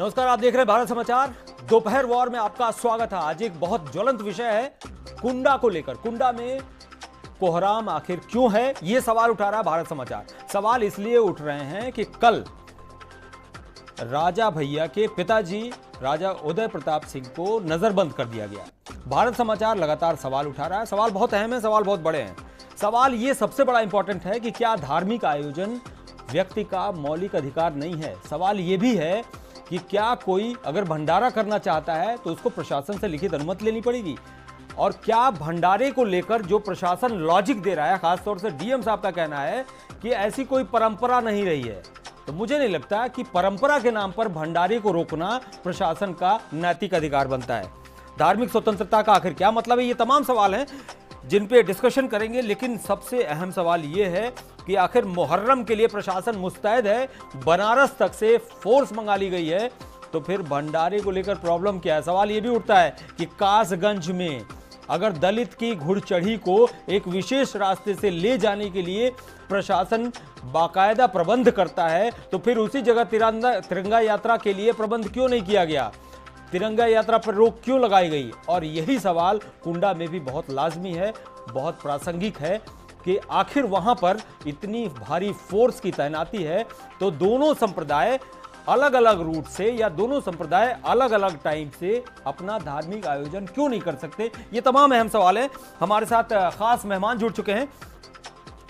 नमस्कार, आप देख रहे हैं भारत समाचार। दोपहर वॉर में आपका स्वागत है। आज एक बहुत ज्वलंत विषय है, कुंडा को लेकर। कुंडा में कोहराम आखिर क्यों है? यह सवाल उठा रहा है भारत समाचार। सवाल इसलिए उठ रहे हैं कि कल राजा भैया के पिताजी, राजा उदय प्रताप सिंह को नजरबंद कर दिया गया। भारत समाचार लगातार सवाल उठा रहा है। सवाल बहुत अहम है, सवाल बहुत बड़े हैं। सवाल ये सबसे बड़ा इंपॉर्टेंट है कि क्या धार्मिक आयोजन व्यक्ति का मौलिक अधिकार नहीं है? सवाल ये भी है कि क्या कोई अगर भंडारा करना चाहता है तो उसको प्रशासन से लिखित अनुमति लेनी पड़ेगी? और क्या भंडारे को लेकर जो प्रशासन लॉजिक दे रहा है, खासतौर से डीएम साहब का कहना है कि ऐसी कोई परंपरा नहीं रही है। तो मुझे नहीं लगता कि परंपरा के नाम पर भंडारे को रोकना प्रशासन का नैतिक अधिकार बनता है। धार्मिक स्वतंत्रता का आखिर क्या मतलब है? ये तमाम सवाल हैं। जिन पे डिस्कशन करेंगे, लेकिन सबसे अहम सवाल ये है कि आखिर मुहर्रम के लिए प्रशासन मुस्तैद है? बनारस तक से फोर्स मंगा ली गई है। तो फिर भंडारे को लेकर प्रॉब्लम क्या है? सवाल ये भी उठता है कि कासगंज में अगर दलित की घुड़चढ़ी को एक विशेष रास्ते से ले जाने के लिए प्रशासन बाकायदा प्रबंध करता है तो फिर उसी जगह तिरंगा तिरंगा यात्रा के लिए प्रबंध क्यों नहीं किया गया? तिरंगा यात्रा पर रोक क्यों लगाई गई? और यही सवाल कुंडा में भी बहुत लाजमी है, बहुत प्रासंगिक है कि आखिर वहाँ पर इतनी भारी फोर्स की तैनाती है तो दोनों संप्रदाय अलग अलग रूट से या दोनों संप्रदाय अलग अलग टाइम से अपना धार्मिक आयोजन क्यों नहीं कर सकते? ये तमाम अहम सवाल हैं। हमारे साथ खास मेहमान जुड़ चुके हैं।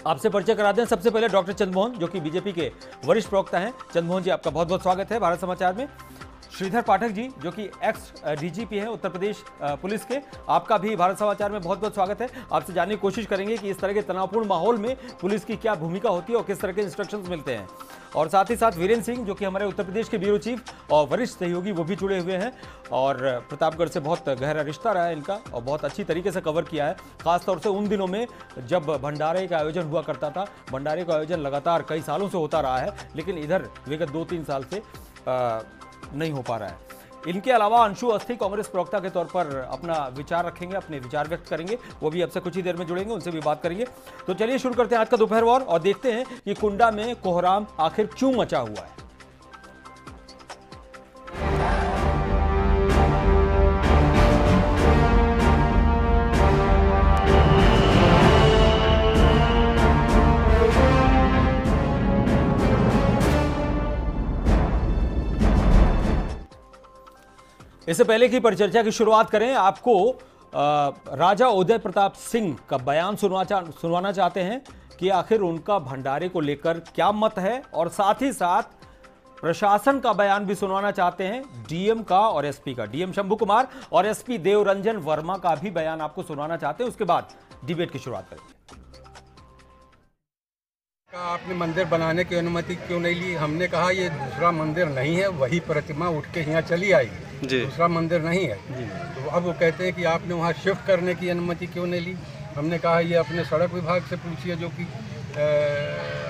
आपसे परिचय करा दें। सबसे पहले डॉक्टर चंद्रमोहन, जो कि बीजेपी के वरिष्ठ प्रवक्ता हैं। चंद्रमोहन जी, आपका बहुत बहुत स्वागत है भारत समाचार में। श्रीधर पाठक जी, जो कि एक्स डीजीपी हैं, उत्तर प्रदेश पुलिस के, आपका भी भारत समाचार में बहुत बहुत स्वागत है। आपसे जानने की कोशिश करेंगे कि इस तरह के तनावपूर्ण माहौल में पुलिस की क्या भूमिका होती है और किस तरह के इंस्ट्रक्शंस मिलते हैं। और साथ ही साथ वीरेंद्र सिंह, जो कि हमारे उत्तर प्रदेश के ब्यूरो चीफ और वरिष्ठ सहयोगी, वो भी जुड़े हुए हैं। और प्रतापगढ़ से बहुत गहरा रिश्ता रहा है इनका और बहुत अच्छी तरीके से कवर किया है। खासतौर से उन दिनों में जब भंडारे का आयोजन हुआ करता था, भंडारे का आयोजन लगातार कई सालों से होता रहा है, लेकिन इधर विगत दो तीन साल से नहीं हो पा रहा है। इनके अलावा अंशु अस्थि कांग्रेस प्रवक्ता के तौर पर अपना विचार रखेंगे, अपने विचार व्यक्त करेंगे। वो भी अब से कुछ ही देर में जुड़ेंगे, उनसे भी बात करेंगे। तो चलिए शुरू करते हैं आज का दोपहर वॉर और देखते हैं कि कुंडा में कोहराम आखिर क्यों मचा हुआ है। इससे पहले की परिचर्चा की शुरुआत करें। आपको राजा उदय प्रताप सिंह का बयान सुनवा चा, सुनवाना चाहते हैं कि आखिर उनका भंडारे को लेकर क्या मत है और साथ ही साथ प्रशासन का बयान भी सुनवाना चाहते हैं डीएम का और एसपी का। डीएम शंभू कुमार और एसपी देवरंजन वर्मा का भी बयान आपको सुनवाना चाहते हैं। उसके बाद डिबेट की शुरुआत करेंगे आपने मंदिर बनाने की अनुमति क्यों नहीं ली? हमने कहा ये दूसरा मंदिर नहीं है वही प्रतिमा उठ के यहाँ चली आएगी दूसरा मंदिर नहीं है। तो अब वो कहते हैं कि आपने वहाँ शिफ्ट करने की अनुमति क्यों नहीं ली? हमने कहा ये अपने सड़क विभाग से पूछिए जो कि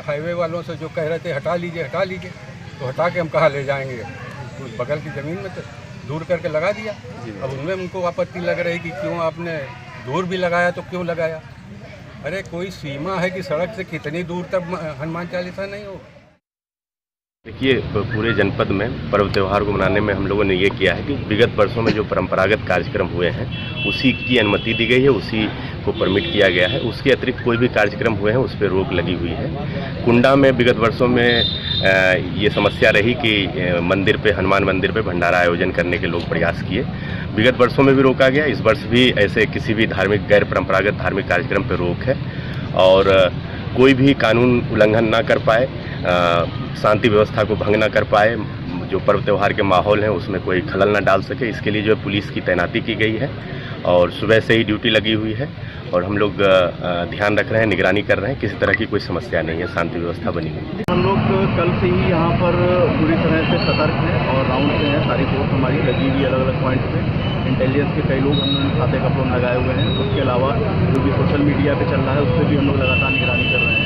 हाईवे वालों से जो कह रहे थे हटा लीजिए हटा लीजिए। तो हटा के हम कहाँ ले जाएँगे। तो बगल की ज़मीन में तो दूर करके लगा दिया। अब उनमें उनको आपत्ति लग रही कि क्यों आपने दूर भी लगाया तो क्यों लगाया? अरे कोई सीमा है कि सड़क से कितनी दूर तक हनुमान चालीसा नहीं होगा? देखिए पूरे जनपद में पर्व त्यौहार को मनाने में हम लोगों ने ये किया है कि विगत वर्षों में जो परंपरागत कार्यक्रम हुए हैं, उसी की अनुमति दी गई है, उसी को परमिट किया गया है। उसके अतिरिक्त कोई भी कार्यक्रम हुए हैं, उस पर रोक लगी हुई है। कुंडा में विगत वर्षों में ये समस्या रही कि मंदिर पे, हनुमान मंदिर पे भंडारा आयोजन करने के लोग प्रयास किए। विगत वर्षों में भी रोका गया, इस वर्ष भी ऐसे किसी भी धार्मिक, गैर परंपरागत धार्मिक कार्यक्रम पर रोक है। और कोई भी कानून उल्लंघन ना कर पाए शांति व्यवस्था को भंग ना कर पाए, जो पर्व त्यौहार के माहौल हैं, उसमें कोई खलल ना डाल सके, इसके लिए जो है पुलिस की तैनाती की गई है और सुबह से ही ड्यूटी लगी हुई है और हम लोग ध्यान रख रहे हैं, निगरानी कर रहे हैं, किसी तरह की कोई समस्या नहीं है, शांति व्यवस्था बनी हुई लोग कल से ही यहाँ पर पूरी तरह से सतर्क है और राउंड से हैं। सारी फोर्स हमारी लगी हुई अलग अलग पॉइंट पे। इंटेलिजेंस के कई लोग हमने खाते कपड़ों लगाए हुए हैं। उसके अलावा जो भी सोशल मीडिया पे चल रहा है उस पर भी हम लोग लगातार निगरानी कर रहे हैं।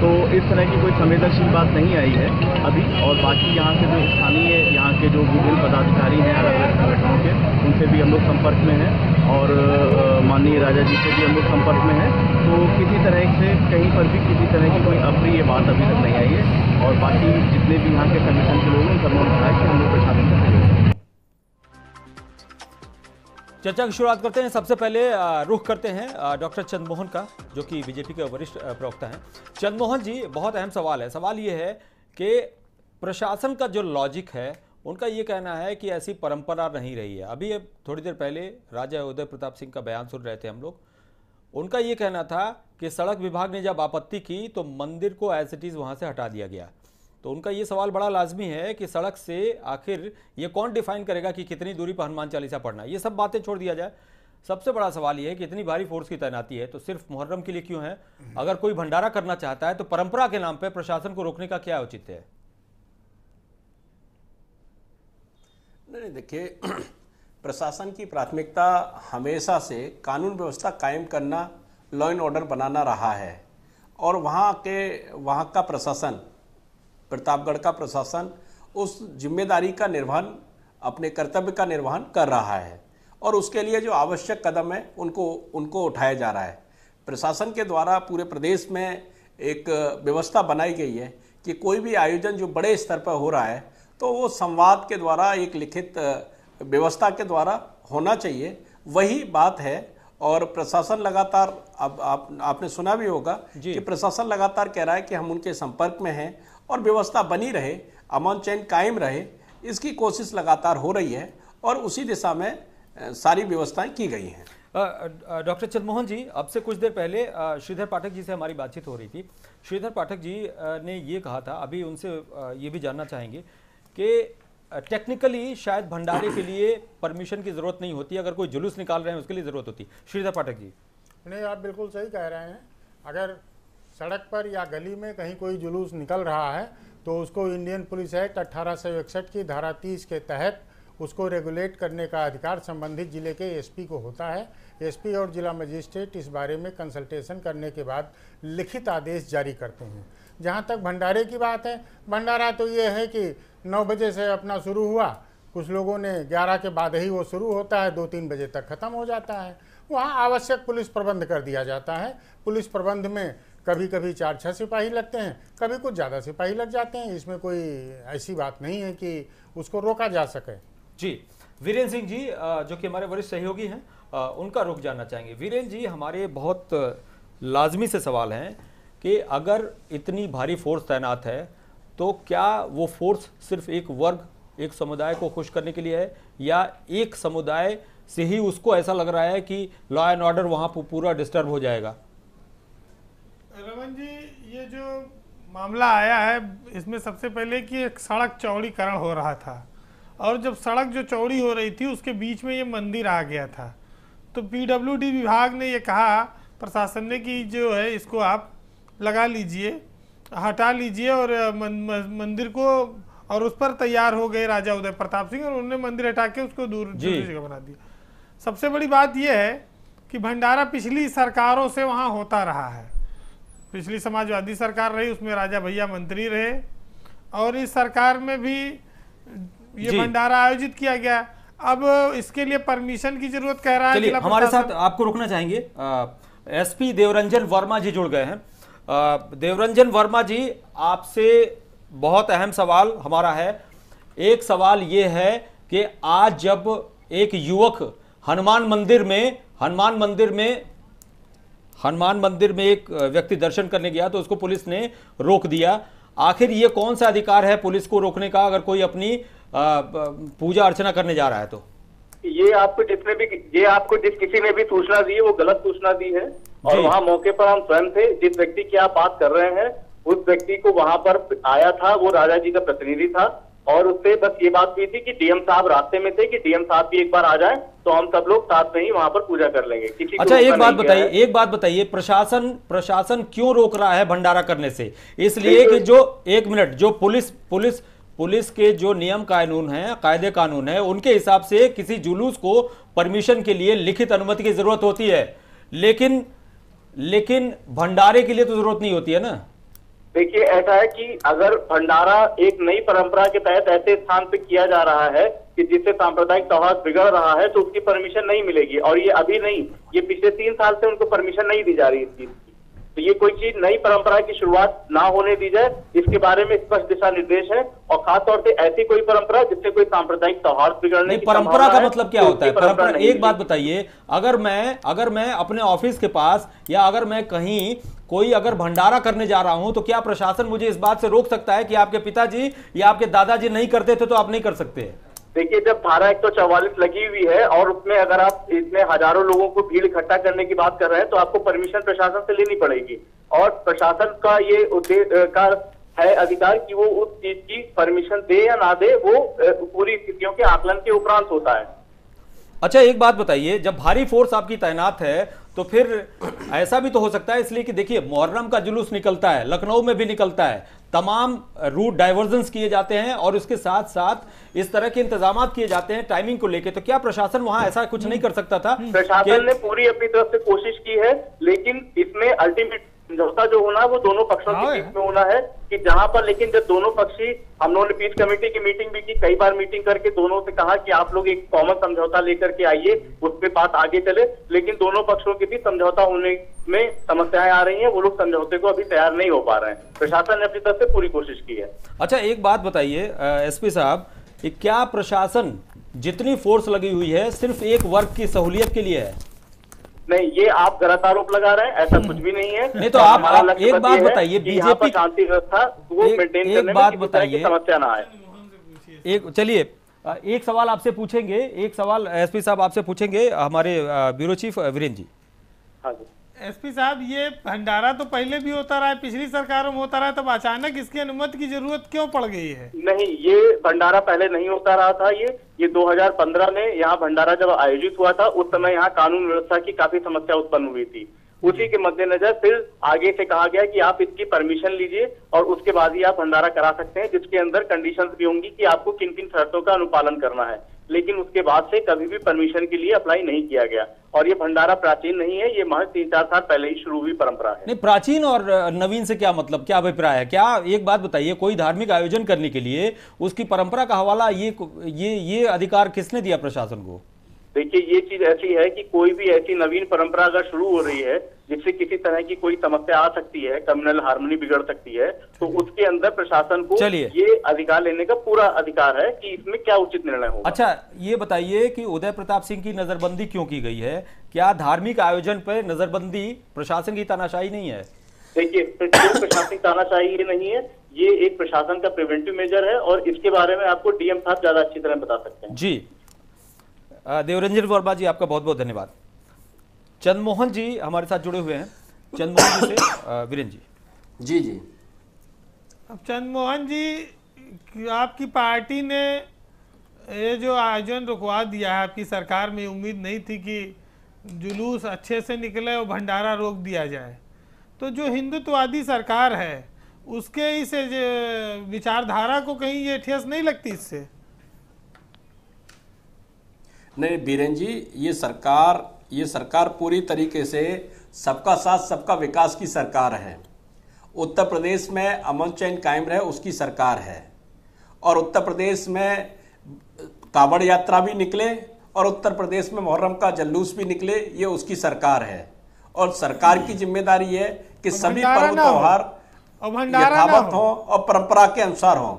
तो इस तरह की कोई संवेदनशील बात नहीं आई है अभी, और बाकी यहाँ के जो स्थानीय, यहाँ के जो विभिन्न पदाधिकारी हैं अलग अलग संगठनों के, उनसे भी हम लोग संपर्क में हैं, और माननीय राजा जी से भी हम लोग संपर्क में हैं। तो किसी तरह से कहीं पर भी किसी तरह की कोई अप्रिय बात अभी तक नहीं आई है, और बाकी जितने भी यहाँ के संगठन के लोग हैं, उन सबने है कि हम लोग प्रशासन से चर्चा की शुरुआत करते हैं। सबसे पहले रुख करते हैं डॉक्टर चंद्रमोहन का, जो कि बीजेपी के वरिष्ठ प्रवक्ता हैं। चंद्रमोहन जी, बहुत अहम सवाल है। सवाल ये है कि प्रशासन का जो लॉजिक है, उनका ये कहना है कि ऐसी परंपरा नहीं रही है। अभी अब थोड़ी देर पहले राजा उदय प्रताप सिंह का बयान सुन रहे थे हम लोग। उनका ये कहना था कि सड़क विभाग ने जब आपत्ति की तो मंदिर को एज इट इज़ वहाँ से हटा दिया गया। तो उनका ये सवाल बड़ा लाजमी है कि सड़क से आखिर ये कौन डिफाइन करेगा कि कितनी दूरी पर हनुमान चालीसा पढ़ना ये सब बातें छोड़ दिया जाए। सबसे बड़ा सवाल ये है कि इतनी भारी फोर्स की तैनाती है तो सिर्फ़ मुहर्रम के लिए क्यों है? अगर कोई भंडारा करना चाहता है तो परंपरा के नाम पर प्रशासन को रोकने का क्या औचित्य है? नहीं, देखिए, प्रशासन की प्राथमिकता हमेशा से कानून व्यवस्था कायम करना, लॉ एंड ऑर्डर बनाना रहा है। और वहाँ के, वहाँ का प्रशासन प्रतापगढ़ का प्रशासन उस ज़िम्मेदारी का निर्वहन अपने कर्तव्य का निर्वहन कर रहा है और उसके लिए जो आवश्यक कदम है उनको उनको उठाया जा रहा है। प्रशासन के द्वारा पूरे प्रदेश में एक व्यवस्था बनाई गई है कि कोई भी आयोजन जो बड़े स्तर पर हो रहा है तो वो संवाद के द्वारा एक लिखित व्यवस्था के द्वारा होना चाहिए। वही बात है और प्रशासन लगातार अब आप आपने सुना भी होगा कि प्रशासन लगातार कह रहा है कि हम उनके संपर्क में हैं और व्यवस्था बनी रहे अमन चैन कायम रहे इसकी कोशिश लगातार हो रही है और उसी दिशा में सारी व्यवस्थाएँ की गई हैं। डॉक्टर चंद्रमोहन जी अब से कुछ देर पहले श्रीधर पाठक जी से हमारी बातचीत हो रही थी। श्रीधर पाठक जी ने ये कहा था अभी उनसे ये भी जानना चाहेंगे कि टेक्निकली शायद भंडारे के लिए परमिशन की ज़रूरत नहीं होती अगर कोई जुलूस निकाल रहे हैं उसके लिए ज़रूरत होती। श्रीधर पाठक जी। नहीं आप बिल्कुल सही कह रहे हैं। अगर सड़क पर या गली में कहीं कोई जुलूस निकल रहा है तो उसको इंडियन पुलिस एक्ट अट्ठारह की धारा 30 के तहत उसको रेगुलेट करने का अधिकार संबंधित ज़िले के एसपी को होता है। एसपी और जिला मजिस्ट्रेट इस बारे में कंसल्टेशन करने के बाद लिखित आदेश जारी करते हैं। जहाँ तक भंडारे की बात है, भंडारा तो ये है कि नौ बजे से अपना शुरू हुआ। कुछ लोगों ने 11 के बाद ही वो शुरू होता है दो तीन बजे तक ख़त्म हो जाता है। वहाँ आवश्यक पुलिस प्रबंध कर दिया जाता है। पुलिस प्रबंध में कभी कभी चार छः सिपाही लगते हैं, कभी कुछ ज़्यादा सिपाही लग जाते हैं। इसमें कोई ऐसी बात नहीं है कि उसको रोका जा सके। जी, वीरेंद्र सिंह जी जो कि हमारे वरिष्ठ सहयोगी हैं उनका रुख जानना चाहेंगे। वीरेंद्र जी, हमारे बहुत लाजमी से सवाल हैं कि अगर इतनी भारी फोर्स तैनात है तो क्या वो फोर्स सिर्फ़ एक वर्ग, एक समुदाय को खुश करने के लिए है, या एक समुदाय से ही उसको ऐसा लग रहा है कि लॉ एंड ऑर्डर वहाँ पूरा डिस्टर्ब हो जाएगा? रमन जी ये जो मामला आया है इसमें सबसे पहले कि एक सड़क चौड़ीकरण हो रहा था। और जब सड़क जो चौड़ी हो रही थी उसके बीच में ये मंदिर आ गया था। तो पीडब्ल्यूडी विभाग ने ये कहा प्रशासन ने कि जो है इसको आप लगा लीजिए हटा लीजिए और मंदिर को और उस पर तैयार हो गए राजा उदय प्रताप सिंह और उन्होंने मंदिर हटा के उसको दूर जगह बना दिया। सबसे बड़ी बात यह है कि भंडारा पिछली सरकारों से वहाँ होता रहा है। पिछली समाजवादी सरकार रही उसमें राजा भैया मंत्री रहे। और इस सरकार में भी ये भंडारा आयोजित किया गया। अब इसके लिए परमिशन की ज़रूरत कह रहा है हमारे साथ आपको रुकना चाहेंगे। एसपी देवरंजन वर्मा जी जुड़ गए हैं। देवरंजन वर्मा जी आपसे बहुत अहम सवाल हमारा है। एक सवाल ये है कि आज जब एक युवक हनुमान मंदिर में हनुमान मंदिर में हनुमान मंदिर में एक व्यक्ति दर्शन करने गया तो उसको पुलिस ने रोक दिया। आखिर ये कौन सा अधिकार है पुलिस को रोकने का अगर कोई अपनी पूजा अर्चना करने जा रहा है तो? ये आपको जिसने भी ये आपको जिस किसी ने भी सूचना दी है वो गलत सूचना दी है। और। वहाँ मौके पर हम स्वयं थे जिस व्यक्ति की आप बात कर रहे हैं उस व्यक्ति को वहाँ पर आया था वो राजा जी का प्रतिनिधि था। और उससे बस ये बात हुई थी कि डीएम साहब रास्ते में थे कि डीएम साहब भी एक बार आ जाएँ। तो हम सब लोग साथ में ही वहाँ पर पूजा कर लेंगे। किसी अच्छा एक बात बताइए एक बात बताइए प्रशासन प्रशासन क्यों रोक रहा है भंडारा करने से? इसलिए कि जो एक मिनट जो पुलिस पुलिस पुलिस के जो नियम कानून हैं कायदे कानून है उनके हिसाब से किसी जुलूस को परमिशन के लिए लिखित अनुमति की ज़रूरत होती है। लेकिन लेकिन भंडारे के लिए तो ज़रूरत नहीं होती है ना? देखिए ऐसा है कि अगर भंडारा एक नई परंपरा के तहत ऐसे स्थान पे किया जा रहा है कि जिससे सांप्रदायिक सौहार्द बिगड़ रहा है तो उसकी परमिशन नहीं मिलेगी। और ये अभी नहीं ये पिछले तीन साल से उनको परमिशन नहीं दी जा रही इस चीज़ की। तो ये कोई चीज़ नई परंपरा की शुरुआत ना होने दी जाए इसके बारे में स्पष्ट दिशा निर्देश है और खासतौर से ऐसी कोई परंपरा जिससे कोई सांप्रदायिक सौहार्द बिगड़ने की परंपरा का मतलब क्या तो होता है? परंपरा एक बात बताइए अगर मैं अगर मैं अपने ऑफ़िस के पास या अगर मैं कहीं कोई अगर भंडारा करने जा रहा हूँ तो क्या प्रशासन मुझे इस बात से रोक सकता है कि आपके पिताजी या आपके दादाजी नहीं करते थे तो आप नहीं कर सकते? देखिए, जब धारा एक तो चौवालीस लगी हुई है और उसमें अगर आप इसमें हज़ारों लोगों को भीड़ इकट्ठा करने की बात कर रहे हैं तो आपको परमिशन प्रशासन से लेनी पड़ेगी। और प्रशासन का ये उद्देश्य का है, अधिकार कि वो उस चीज़ की परमिशन दे या ना दे, वो पूरी स्थितियों के आकलन के उपरांत होता है। अच्छा एक बात बताइए, जब भारी फोर्स आपकी तैनात है तो फिर ऐसा भी तो हो सकता है, इसलिए कि देखिए, मुहर्रम का जुलूस निकलता है, लखनऊ में भी निकलता है तमाम रूट डाइवर्जन किए जाते हैं और उसके साथ साथ इस तरह के इंतज़ाम किए जाते हैं टाइमिंग को लेकर तो क्या प्रशासन वहाँ ऐसा कुछ नहीं कर सकता था प्रशासन ने पूरी अपनी तरफ़ से कोशिश की है लेकिन इसमें अल्टीमेट समझौता जो होना है वो दोनों पक्षों के बीच में होना है कि जहाँ पर लेकिन जब दोनों पक्षी हम लोगों ने पीस कमेटी की मीटिंग भी की कई बार मीटिंग करके दोनों से कहा कि आप लोग एक कॉमन समझौता लेकर के आइए उस पर बात आगे चले। लेकिन दोनों पक्षों के बीच समझौता होने में समस्याएँ आ रही हैं वो लोग समझौते को अभी तैयार नहीं हो पा रहे हैं। प्रशासन ने अपनी तरफ़ से पूरी कोशिश की है। अच्छा एक बात बताइए एसपी साहब क्या प्रशासन जितनी फोर्स लगी हुई है सिर्फ़ एक वर्ग की सहूलियत के लिए है? नहीं ये आप गलत आरोप लगा रहे हैं ऐसा कुछ भी नहीं है। नहीं तो आप- एक बात बताइए, बीजेपी शांति व्यवस्था वो मेंटेन करने बात बताइए। समस्या ना आए। एक चलिए एक सवाल आपसे पूछेंगे एक सवाल एसपी साहब आपसे पूछेंगे हमारे ब्यूरो चीफ वीरेन वीरेंद्र जी। हाँ जी। एसपी साहब ये भंडारा तो पहले भी होता रहा है पिछली सरकारों में होता रहा है तब अचानक इसकी अनुमति की ज़रूरत क्यों पड़ गई है? नहीं ये भंडारा पहले नहीं होता रहा था ये ये 2015 में यहाँ भंडारा जब आयोजित हुआ था उस समय यहाँ कानून व्यवस्था की काफ़ी समस्या उत्पन्न हुई थी। उसी के मद्देनजर फिर आगे से कहा गया कि आप इसकी परमिशन लीजिए और उसके बाद ही आप भंडारा करा सकते हैं जिसके अंदर कंडीशंस भी होंगी कि आपको किन किन शर्तों का अनुपालन करना है। लेकिन उसके बाद से कभी भी परमिशन के लिए अप्लाई नहीं किया गया। और ये भंडारा प्राचीन नहीं है, ये महज तीन चार साल पहले ही शुरू हुई परंपरा है। नहीं, प्राचीन और नवीन से क्या मतलब क्या अभिप्राय है? क्या एक बात बताइए, कोई धार्मिक आयोजन करने के लिए उसकी परंपरा का हवाला ये ये ये अधिकार किसने दिया प्रशासन को? देखिए ये चीज़ ऐसी है कि कोई भी ऐसी नवीन परंपरा अगर शुरू हो रही है जिससे किसी तरह की कोई समस्या आ सकती है कम्युनल हार्मनी बिगड़ सकती है तो उसके अंदर प्रशासन को चलिए। ये अधिकार लेने का पूरा अधिकार है कि इसमें क्या उचित निर्णय हो अच्छा ये बताइए कि उदय प्रताप सिंह की नजरबंदी क्यों की गई है? क्या धार्मिक आयोजन पर नजरबंदी प्रशासन की तानाशाही नहीं है? देखिए कोई प्रशासनिक तानाशाही ये नहीं है ये एक प्रशासन का प्रिवेंटिव मेजर है और इसके बारे में आपको डीएम साहब ज़्यादा अच्छी तरह बता सकते हैं। जी। देवरंजन वर्मा जी आपका बहुत बहुत धन्यवाद। चंद्रमोहन जी हमारे साथ जुड़े हुए हैं। चंद्रमोहन जी से वीरेंद्र जी। जी जी। अब चंद्रमोहन जी आपकी पार्टी ने ये जो आयोजन रुकवा दिया है आपकी सरकार में उम्मीद नहीं थी कि जुलूस अच्छे से निकले और भंडारा रोक दिया जाए। तो जो हिंदुत्ववादी सरकार है उसके इस विचारधारा को कहीं ये ठेस नहीं लगती इससे? नहीं बीरेन जी ये सरकार ये सरकार पूरी तरीके से सबका साथ सबका विकास की सरकार है। उत्तर प्रदेश में अमन चैन कायम रहे उसकी सरकार है। और उत्तर प्रदेश में कावड़ यात्रा भी निकले और उत्तर प्रदेश में मुहर्रम का जल्लूस भी निकले ये उसकी सरकार है। और सरकार की ज़िम्मेदारी है कि सभी पर्व। त्योहार यथावत हो और परंपरा के अनुसार हो।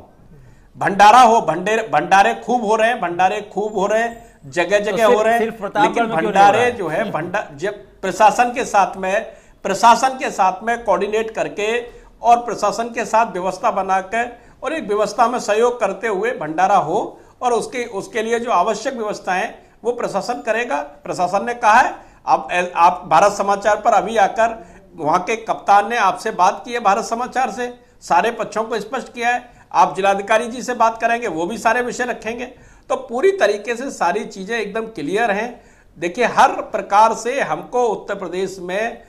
भंडारा हो भंडेर भंडारे खूब हो रहे हैं भंडारे खूब हो रहे हैं जगह जगह सिर्फ- हो रहे हैं लेकिन भंडारे है? जो है भंडार जब प्रशासन के साथ में प्रशासन के साथ में कोऑर्डिनेट करके और प्रशासन के साथ व्यवस्था बनाकर और एक व्यवस्था में सहयोग करते हुए भंडारा हो और उसके उसके लिए जो आवश्यक व्यवस्थाएँ वो प्रशासन करेगा। प्रशासन ने कहा है आप आप भारत समाचार पर अभी आकर वहाँ के कप्तान ने आपसे बात की है भारत समाचार से। सारे पक्षों को स्पष्ट किया है। आप जिलाधिकारी जी से बात करेंगे वो भी सारे विषय रखेंगे। तो पूरी तरीके से सारी चीज़ें एकदम क्लियर हैं। देखिए हर प्रकार से हमको उत्तर प्रदेश में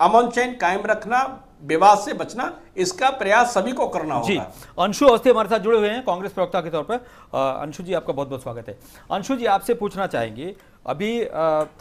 अमन चैन कायम रखना विवाद से बचना इसका प्रयास सभी को करना जी होगा। अंशु अवस्थी हमारे साथ जुड़े हुए हैं कांग्रेस प्रवक्ता के तौर पर। अंशु जी आपका बहुत बहुत स्वागत है। अंशु जी आपसे पूछना चाहेंगे अभी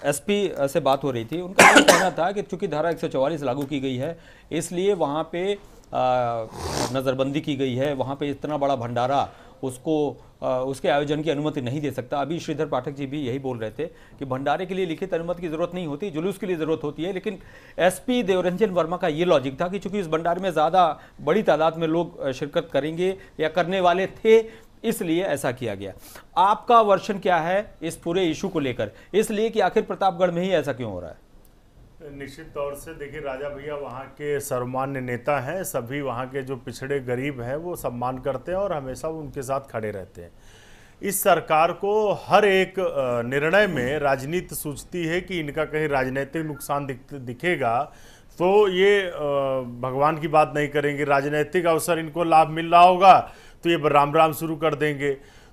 एसपी से बात हो रही थी उनका कहना था कि चूँकि धारा 144 लागू की गई है इसलिए वहाँ पे नज़रबंदी की गई है वहाँ पे इतना बड़ा भंडारा उसको अ, उसके आयोजन की अनुमति नहीं दे सकता। अभी श्रीधर पाठक जी भी यही बोल रहे थे कि भंडारे के लिए लिखित अनुमति की ज़रूरत नहीं होती जुलूस के लिए ज़रूरत होती है लेकिन एसपी देवरंजन वर्मा का ये लॉजिक था कि चूँकि इस भंडारे में ज़्यादा बड़ी तादाद में लोग शिरकत करेंगे या करने वाले थे इसलिए ऐसा किया गया। आपका वर्षन क्या है इस पूरे इशू को लेकर? इसलिए कि आखिर प्रतापगढ़ में ही ऐसा क्यों हो रहा है? निश्चित तौर से देखिए राजा भैया वहाँ के सर्वमान्य नेता हैं सभी वहाँ के जो पिछड़े गरीब हैं वो सम्मान करते हैं और हमेशा उनके साथ खड़े रहते हैं। इस सरकार को हर एक निर्णय में राजनीति सूझती है कि इनका कहीं राजनीतिक नुकसान दिख, दिखेगा तो ये भगवान की बात नहीं करेंगे। राजनीतिक अवसर इनको लाभ मिल रहा होगा तो ये राम राम शुरू कर देंगे।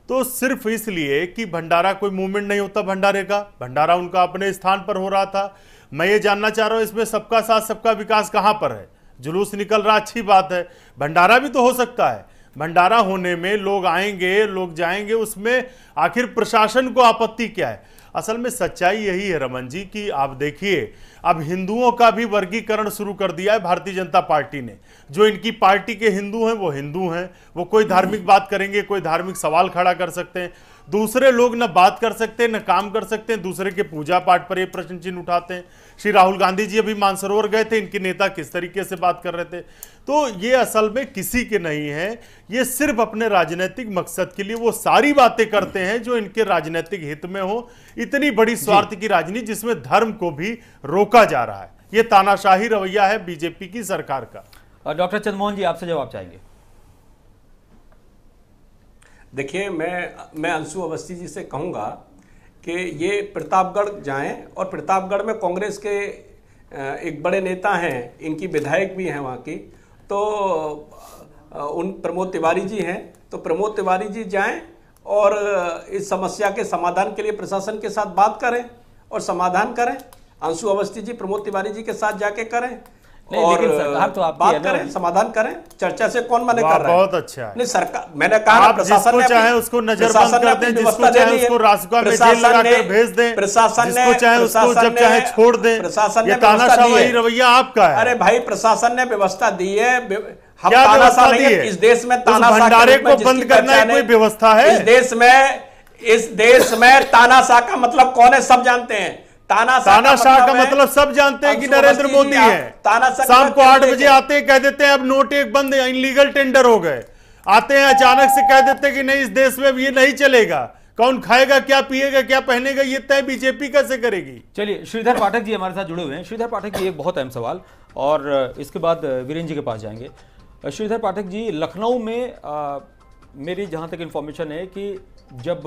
तो सिर्फ़ इसलिए कि भंडारा कोई मूवमेंट नहीं होता भंडारे का। भंडारा उनका अपने स्थान पर हो रहा था। मैं ये जानना चाह रहा हूँ, इसमें सबका साथ, सबका विकास कहाँ पर है? जुलूस निकल रहा, अच्छी बात है। भंडारा भी तो हो सकता है। भंडारा होने में लोग आएँगे, लोग जाएँगे, उसमें आखिर प्रशासन को आपत्ति क्या है? असल में सच्चाई यही है, रमन जी, कि आप देखिए, अब हिंदुओं का भी वर्गीकरण शुरू कर दिया है भारतीय जनता पार्टी ने। जो इनकी पार्टी के हिंदू हैं, वो हिंदू हैं। वो कोई धार्मिक बात करेंगे, कोई धार्मिक सवाल खड़ा कर सकते हैं। दूसरे लोग न बात कर सकते न काम कर सकते हैं दूसरे के पूजा पाठ पर ये प्रश्न चिन्ह उठाते हैं। श्री राहुल गांधी जी अभी मानसरोवर गए थे इनके नेता किस तरीके से बात कर रहे थे? तो ये असल में किसी के नहीं है ये सिर्फ़ अपने राजनीतिक मकसद के लिए वो सारी बातें करते हैं जो इनके राजनीतिक हित में हो। इतनी बड़ी स्वार्थ की राजनीति जिसमें धर्म को भी रोका जा रहा है। ये तानाशाही रवैया है बीजेपी की सरकार का। डॉक्टर चंद्रमोहन जी आपसे जवाब चाहेंगे। देखिए, मैं मैं अंशु अवस्थी जी से कहूँगा कि ये प्रतापगढ़ जाएँ और प्रतापगढ़ में कांग्रेस के एक बड़े नेता हैं, इनकी विधायक भी हैं वहाँ की। तो उन प्रमोद तिवारी जी हैं तो प्रमोद तिवारी जी जाएँ और इस समस्या के समाधान के लिए प्रशासन के साथ बात करें और समाधान करें। अंशु अवस्थी जी प्रमोद तिवारी जी के साथ जाके करें। और सरकार तो आपकी बात करें समाधान करें चर्चा से कौन मना कर रहा है बहुत अच्छा है। नहीं सरकार मैंने कहा आप प्रशासन ने चाहे उसको नजरबंद प्रशासन कर दें, जिसको चाहे ले ली। उसको रासुका में जेल लगाकर भेज दें, प्रशासन ने चाहे उसको जब चाहे छोड़ दें। प्रशासन ने तानाशाही रवैया आपका है। अरे भाई प्रशासन ने व्यवस्था दी है हम क्या तानाशाह व्यवस्था नहीं दी है? इस देश में तानाशाह भंडारे को बंद करना कोई व्यवस्था है? इस देश में इस देश में तानाशाह का मतलब कौन है सब जानते हैं तानाशाह का है- मतलब सब जानते हैं कि नरेंद्र मोदी है। तानाशाह शाम को आठ बजे आते हैं कह देते हैं अब नोट एक बंद इनलीगल टेंडर हो गए। आते हैं अचानक से कह देते हैं कि नहीं इस देश में अब ये नहीं चलेगा। कौन खाएगा क्या पिएगा क्या पहनेगा ये तय बीजेपी कैसे करेगी। चलिए श्रीधर पाठक जी हमारे साथ जुड़े हुए हैं। श्रीधर पाठक जी एक बहुत अहम सवाल और इसके बाद वीरेंद्र जी के पास जाएँगे। श्रीधर पाठक जी लखनऊ में अ, मेरी जहाँ तक इन्फॉर्मेशन है कि जब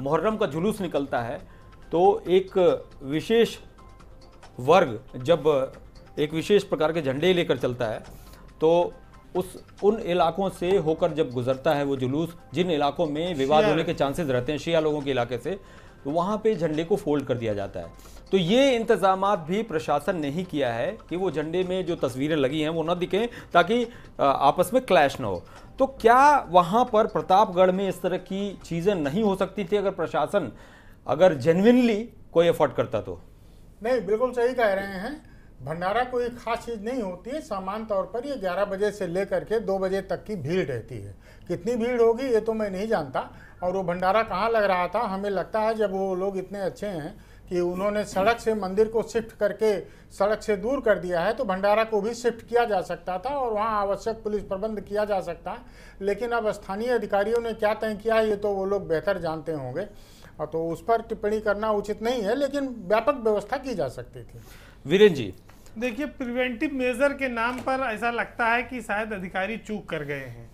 मुहर्रम का जुलूस निकलता है तो एक विशेष वर्ग जब एक विशेष प्रकार के झंडे लेकर चलता है तो उस उन इलाकों से होकर जब गुजरता है वो जुलूस जिन इलाकों में विवाद होने के चांसेस रहते हैं शिया लोगों के इलाके से तो वहाँ पे झंडे को फोल्ड कर दिया जाता है। तो ये इंतज़ाम भी प्रशासन ने ही किया है कि वो झंडे में जो तस्वीरें लगी हैं वो न दिखें ताकि आपस में क्लैश ना हो। तो क्या वहाँ पर प्रतापगढ़ में इस तरह की चीज़ें नहीं हो सकती थी अगर प्रशासन अगर जेनविनली कोई एफर्ट करता तो। नहीं, बिल्कुल सही कह रहे हैं। भंडारा कोई खास चीज़ नहीं होती है। सामान्य तौर पर ये 11 बजे से लेकर के 2 बजे तक की भीड़ रहती है। कितनी भीड़ होगी, ये तो मैं नहीं जानता। और वो भंडारा कहाँ लग रहा था? हमें लगता है जब वो लोग इतने अच्छे हैं कि उन्होंने सड़क से मंदिर को शिफ्ट करके सड़क से दूर कर दिया है तो भंडारा को भी शिफ्ट किया जा सकता था और वहाँ आवश्यक पुलिस प्रबंध किया जा सकता। लेकिन अब स्थानीय अधिकारियों ने क्या तय किया है, ये तो वो लोग बेहतर जानते होंगे। तो उस पर टिप्पणी करना उचित नहीं है लेकिन व्यापक व्यवस्था की जा सकती थी। वीरेंद्र जी। देखिए प्रिवेंटिव मेजर के नाम पर ऐसा लगता है कि शायद अधिकारी चूक कर गए हैं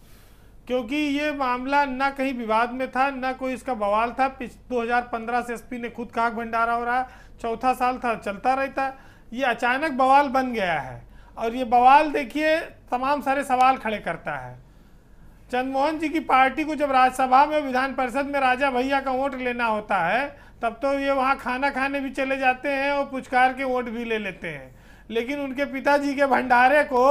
क्योंकि ये मामला ना कहीं विवाद में था ना कोई इसका बवाल था। पिछ 2015 से एसपी ने खुद कहा भंडारा हो रहा है चौथा साल था चलता रहता ये अचानक बवाल बन गया है और ये बवाल देखिए तमाम सारे सवाल खड़े करता है। चंद्रमोहन जी की पार्टी को जब राज्यसभा में विधान परिषद में राजा भैया का वोट लेना होता है, तब तो ये वहाँ खाना खाने भी चले जाते हैं और पुचकार के वोट भी ले लेते हैं। लेकिन उनके पिताजी के भंडारे को,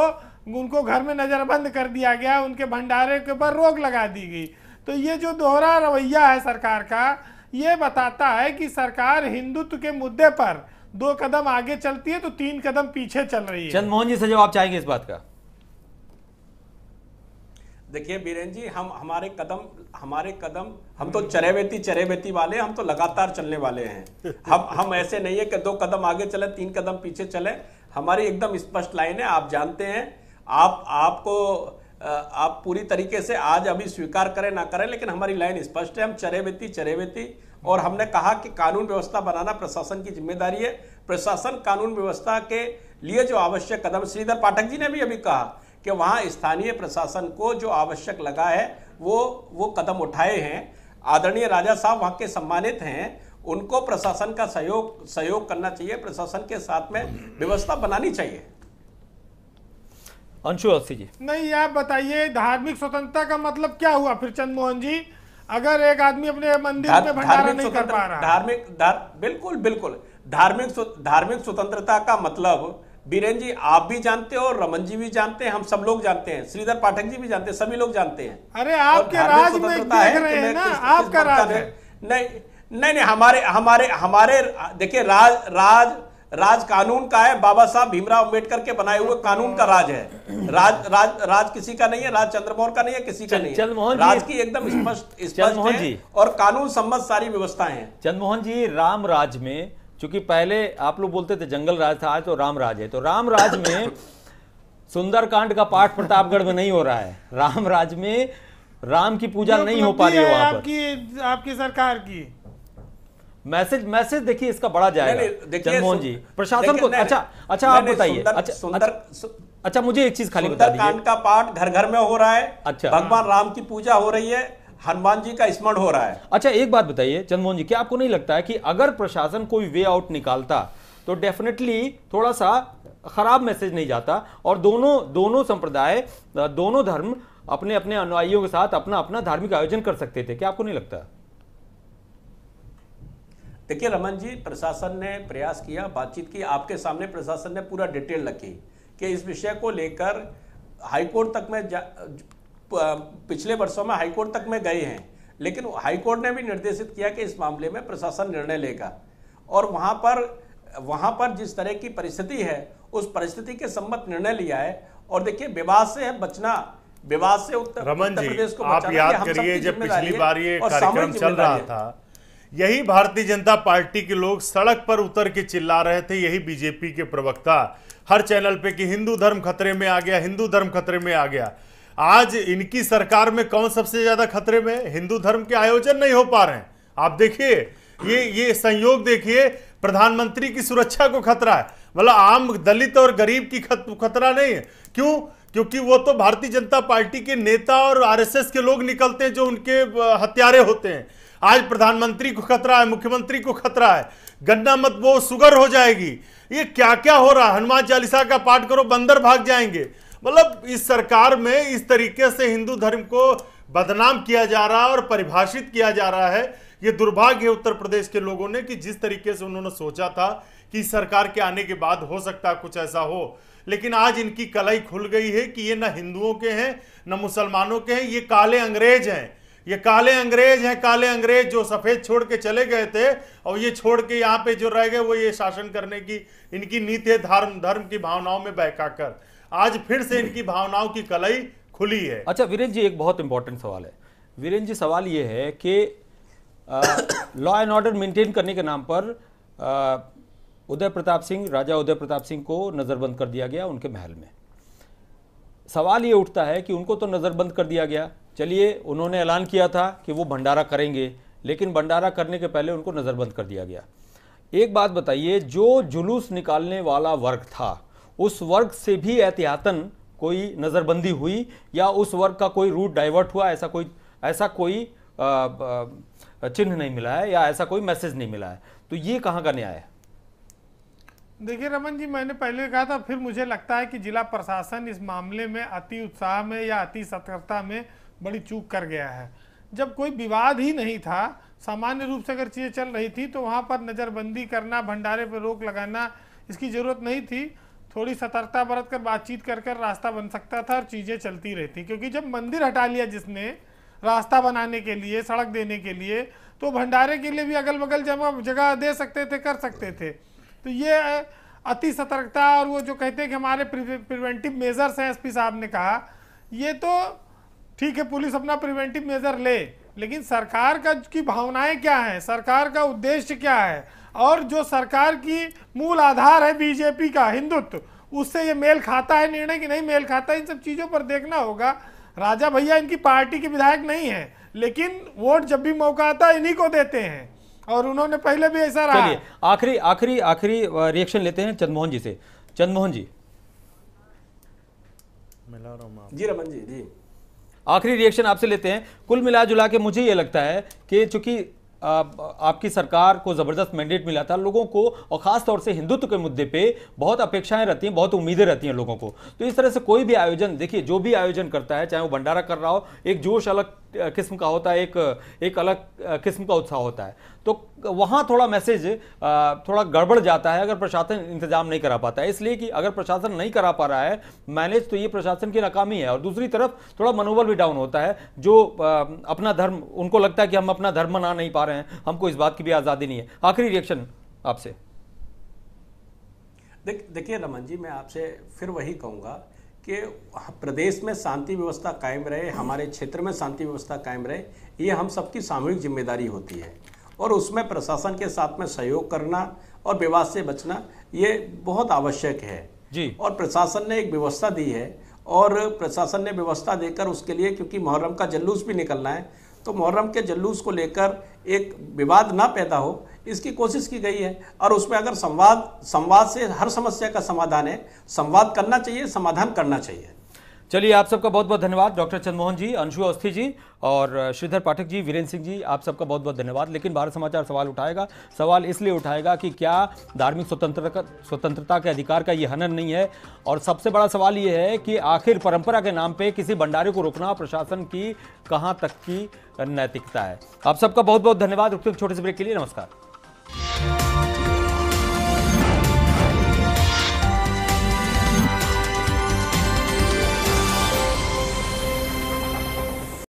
उनको घर में नज़रबंद कर दिया गया, उनके भंडारे के ऊपर रोक लगा दी गई। तो ये जो दोहरा रवैया है सरकार का, ये बताता है कि सरकार हिंदुत्व के मुद्दे पर दो कदम आगे चलती है तो तीन कदम पीछे चल रही है। चंद्रमोहन जी से जवाब चाहेंगे इस बात का? देखिए बीरेन जी, हम हमारे कदम हमारे कदम, हम तो चरेवेती चरेवेती वाले, हम तो लगातार चलने वाले हैं। हम हम ऐसे नहीं है कि दो कदम आगे चले, तीन कदम पीछे चले। हमारी एकदम स्पष्ट लाइन है, आप जानते हैं। आप, आपको आप पूरी तरीके से आज अभी स्वीकार करें, ना करें, लेकिन हमारी लाइन स्पष्ट है। हम चरेवेती चरेवेती और हमने कहा कि कानून व्यवस्था बनाना प्रशासन की ज़िम्मेदारी है। प्रशासन कानून व्यवस्था के लिए जो आवश्यक कदम, श्रीधर पाठक जी ने भी अभी कहा कि वहाँ स्थानीय प्रशासन को जो आवश्यक लगा है वो वो कदम उठाए हैं। आदरणीय राजा साहब वहाँ के सम्मानित हैं। उनको प्रशासन का सहयोग सहयोग करना चाहिए। प्रशासन के साथ में व्यवस्था बनानी चाहिए। अंशु अवस्थी जी। नहीं आप बताइए धार्मिक स्वतंत्रता का मतलब क्या हुआ? फिर चंद्रमोहन जी अगर एक आदमी अपने मंदिर में भंडारा धार्मिक नहीं कर पा रहा। है धार्मिक धार, बिल्कुल बिल्कुल। धार्मिक धार्मिक स्वतंत्रता का मतलब बीरेन जी आप भी जानते हो रमन जी भी जानते हैं हम सब लोग जानते हैं श्रीधर पाठक जी भी जानते हैं सभी लोग जानते हैं। अरे आपके राज में देख है रहे हैं ना आपका राज है। नहीं नहीं नहीं हमारे हमारे हमारे देखिए राज राज राज कानून का है बाबा साहब भीमराव अंबेडकर के बनाए हुए कानून का राज है। राज राज राज किसी का नहीं है राज चंद्रमोहन का नहीं है किसी का नहीं है। जी- राज की एकदम स्पष्ट स्पष्ट है और कानून सम्मत सारी व्यवस्थाएँ हैं। चंद्रमोहन जी राम राज में चूँकि पहले आप लोग बोलते थे जंगल राज था आज तो राम राज है। तो राम राज में सुंदरकांड का पाठ प्रतापगढ़ में नहीं हो रहा है। राम राज में राम की पूजा नहीं हो पा रही है वहाँ पर। आपकी आपकी सरकार की। मैसेज मैसेज देखिए इसका बड़ा जाएगा। सु- जी प्रशासन को अच्छा अच्छा आप बताइए। सुंदर- अच्छा अच्छा, अच्छा मुझे एक चीज़ खाली बता दीजिए। का पाठ घर घर में हो रहा है। अच्छा। भगवान राम की पूजा हो रही है। हनुमान जी का स्मरण हो रहा है। अच्छा एक बात बताइए चंद्रमोहन जी क्या आपको नहीं लगता है कि अगर प्रशासन कोई वे आउट निकालता तो डेफिनेटली थोड़ा सा खराब मैसेज नहीं जाता? और दोनों दोनों संप्रदाय दोनों धर्म अपने अपने अनुयायियों के साथ अपना अपना धार्मिक आयोजन कर सकते थे क्या आपको नहीं लगता? देखिए रमन जी प्रशासन ने प्रयास किया बातचीत की आपके सामने प्रशासन ने पूरा डिटेल रखी कि इस विषय को लेकर हाईकोर्ट तक में पिछले वर्षों में हाईकोर्ट तक में गए हैं लेकिन हाईकोर्ट ने भी निर्देशित किया कि इस मामले में प्रशासन निर्णय लेगा। और वहाँ पर वहाँ पर जिस तरह की परिस्थिति है उस परिस्थिति के सम्मत निर्णय लिया है। और देखिए विवाद से बचना विवाद से उत्तर रमन उत्तर जी प्रदेश को आप याद करिए जब पिछली बार ये कार्यक्रम चल रहा था यही भारतीय जनता पार्टी के लोग सड़क पर उतर के चिल्ला रहे थे यही बीजेपी के प्रवक्ता। हर चैनल पे कि हिंदू धर्म खतरे में आ गया हिंदू धर्म खतरे में आ गया। आज इनकी सरकार में कौन सबसे ज़्यादा खतरे में? हिंदू धर्म के आयोजन नहीं हो पा रहे हैं। आप देखिए, ये ये संयोग देखिए, प्रधानमंत्री की सुरक्षा को खतरा है। मतलब आम दलित और गरीब की खतरा नहीं है। क्यों? क्योंकि वो तो भारतीय जनता पार्टी के नेता और आरएसएस के लोग निकलते हैं जो उनके हत्यारे होते हैं। आज प्रधानमंत्री को खतरा है, मुख्यमंत्री को खतरा है। गन्ना मत, वो सुगर हो जाएगी। ये क्या क्या हो रहा है? हनुमान चालीसा का पाठ करो, बंदर भाग जाएँगे। मतलब इस सरकार में इस तरीके से हिंदू धर्म को बदनाम किया जा रहा है और परिभाषित किया जा रहा है। ये दुर्भाग्य है उत्तर प्रदेश के लोगों ने कि जिस तरीके से उन्होंने सोचा था कि सरकार के आने के बाद हो सकता है कुछ ऐसा हो, लेकिन आज इनकी कलाई खुल गई है कि ये न हिंदुओं के हैं, न मुसलमानों के हैं, ये काले अंग्रेज़ हैं। ये काले अंग्रेज़ हैं, काले अंग्रेज़ जो सफ़ेद छोड़ के चले गए थे और ये छोड़ के यहाँ पे जो रह गए, वो ये शासन करने की, इनकी नीति है, धर्म धर्म की भावनाओं में बहकाकर। आज फिर से इनकी भावनाओं की कलई खुली है। अच्छा वीरेंद्र जी, एक बहुत इंपॉर्टेंट सवाल है। वीरेंद्र जी, सवाल ये है कि लॉ एंड ऑर्डर मेंटेन करने के नाम पर उदय प्रताप सिंह, राजा उदय प्रताप सिंह को नज़रबंद कर दिया गया उनके महल में। सवाल ये उठता है कि उनको तो नज़रबंद कर दिया गया। चलिए, उन्होंने ऐलान किया था कि वो भंडारा करेंगे, लेकिन भंडारा करने के पहले उनको नज़रबंद कर दिया गया। एक बात बताइए, जो जुलूस निकालने वाला वर्ग था उस वर्ग से भी एहतियातन कोई नज़रबंदी हुई या उस वर्ग का कोई रूट डाइवर्ट हुआ, ऐसा कोई ऐसा कोई चिन्ह नहीं मिला है या ऐसा कोई मैसेज नहीं मिला है। तो ये कहाँ का न्याय है? देखिए रमन जी, मैंने पहले कहा था, फिर मुझे लगता है कि जिला प्रशासन इस मामले में अति उत्साह में या अति सतर्कता में बड़ी चूक कर गया है। जब कोई विवाद ही नहीं था, सामान्य रूप से अगर चीज़ें चल रही थी तो वहाँ पर नज़रबंदी करना, भंडारे पर रोक लगाना, इसकी ज़रूरत नहीं थी। थोड़ी सतर्कता बरत कर बातचीत कर कर रास्ता बन सकता था और चीज़ें चलती रहती। क्योंकि जब मंदिर हटा लिया जिसने रास्ता बनाने के लिए, सड़क देने के लिए तो भंडारे के लिए भी अगल बगल जगह जगह दे सकते थे, कर सकते थे। तो ये अति सतर्कता और वो जो कहते हैं कि हमारे प्रिवेंटिव मेजर्स हैं, एसपी साहब ने कहा, ये तो ठीक है, पुलिस अपना प्रिवेंटिव मेजर ले, लेकिन सरकार का, की भावनाएँ क्या हैं? सरकार का उद्देश्य क्या है? और जो सरकार की मूल आधार है बीजेपी का हिंदुत्व उससे ये मेल खाता है निर्णय कि नहीं मेल खाता है इन सब चीज़ों पर देखना होगा। राजा भैया इनकी पार्टी के विधायक नहीं है लेकिन वोट जब भी मौका आता है इन्हीं को देते हैं। और उन्होंने पहले भी ऐसा रहा। चलिए आखिरी आखिरी आखिरी रिएक्शन लेते हैं चंद्रमोहन जी से। चंद्रमोहन जी। मिला रहा जी रमन जी जी। आखिरी रिएक्शन आपसे लेते हैं। कुल मिला जुला के मुझे ये लगता है कि चूँकि आपकी सरकार को ज़बरदस्त मैंडेट मिला था लोगों को, और ख़ास तौर से हिंदुत्व के मुद्दे पे बहुत अपेक्षाएँ रहती हैं, बहुत उम्मीदें रहती हैं लोगों को। तो इस तरह से कोई भी आयोजन, देखिए, जो भी आयोजन करता है, चाहे वो भंडारा कर रहा हो, एक जोश अलग किस्म का होता है, एक एक अलग किस्म का उत्साह होता है। तो वहाँ थोड़ा मैसेज थोड़ा गड़बड़ जाता है अगर प्रशासन इंतज़ाम नहीं करा पाता है। इसलिए कि अगर प्रशासन नहीं करा पा रहा है, मैनेज तो ये प्रशासन की नाकामी है। और दूसरी तरफ़ थोड़ा मनोबल भी डाउन होता है, जो अपना धर्म, उनको लगता है कि हम अपना धर्म मना नहीं पा रहे हैं, हमको इस बात की भी आज़ादी नहीं है। आखिरी रिएक्शन आपसे। देख, देखिए रमन जी, मैं आपसे फिर वही कहूँगा कि प्रदेश में शांति व्यवस्था कायम रहे हमारे क्षेत्र में शांति व्यवस्था कायम रहे ये हम सबकी सामूहिक ज़िम्मेदारी होती है। और उसमें प्रशासन के साथ में सहयोग करना और विवाद से बचना ये बहुत आवश्यक है। जी। और प्रशासन ने एक व्यवस्था दी है और प्रशासन ने व्यवस्था देकर उसके लिए क्योंकि मुहर्रम का जल्लूस भी निकलना है तो मुहर्रम के जल्लूस को लेकर एक विवाद ना पैदा हो इसकी कोशिश की गई है। और उसमें अगर संवाद संवाद से हर समस्या का समाधान है, संवाद करना चाहिए, समाधान करना चाहिए। चलिए, आप सबका बहुत बहुत धन्यवाद, डॉक्टर चंद्रमोहन जी, अंशु अवस्थी जी और श्रीधर पाठक जी, वीरेंद्र सिंह जी, आप सबका बहुत बहुत धन्यवाद। लेकिन भारत समाचार सवाल उठाएगा, सवाल इसलिए उठाएगा कि क्या धार्मिक स्वतंत्रता स्वतंत्रता के अधिकार का ये हनन नहीं है? और सबसे बड़ा सवाल ये है कि आखिर परंपरा के नाम पे किसी भंडारे को रोकना प्रशासन की कहाँ तक की नैतिकता है? आप सबका बहुत बहुत धन्यवाद, रुकते छोटे से ब्रेक के लिए, नमस्कार। Thank you